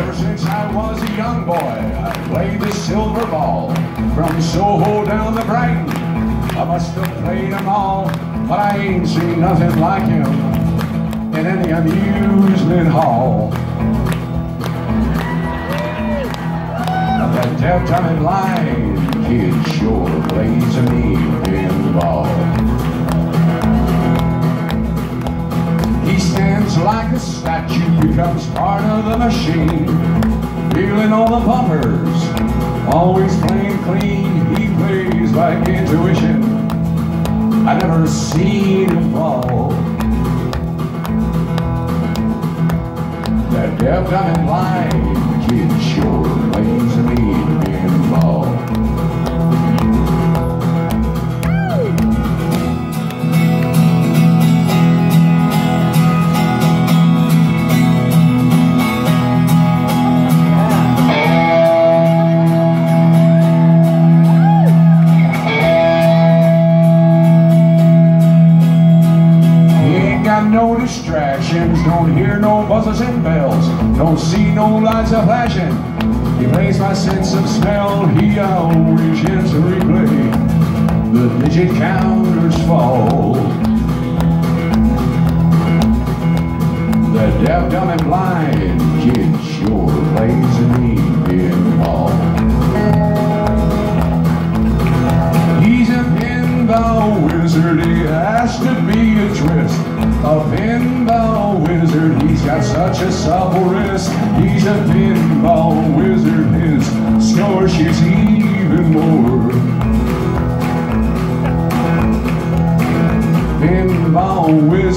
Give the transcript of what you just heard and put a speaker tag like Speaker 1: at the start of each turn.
Speaker 1: Ever since I was a young boy, I played the silver ball from Soho down to Brighton. I must have played them all, but I ain't seen nothing like him in any amusement hall. That deaf-dumb blind kid sure plays like a statue, becomes part of the machine. Feeling all the bumpers, always playing clean. He plays like intuition. I never seen him fall. That deaf, dumb, and blind no distractions, don't hear no buzzes and bells, don't see no lights a flashing. He plays my sense of smell, he always gets to replay. The digit counters fall. The deaf, dumb, and blind kid sure plays a mean pinball. He's a pinball wizard, he has to be a pinball wizard. He's got such a supple wrist. He's a pinball wizard. His score she's even more. Pinball wizard.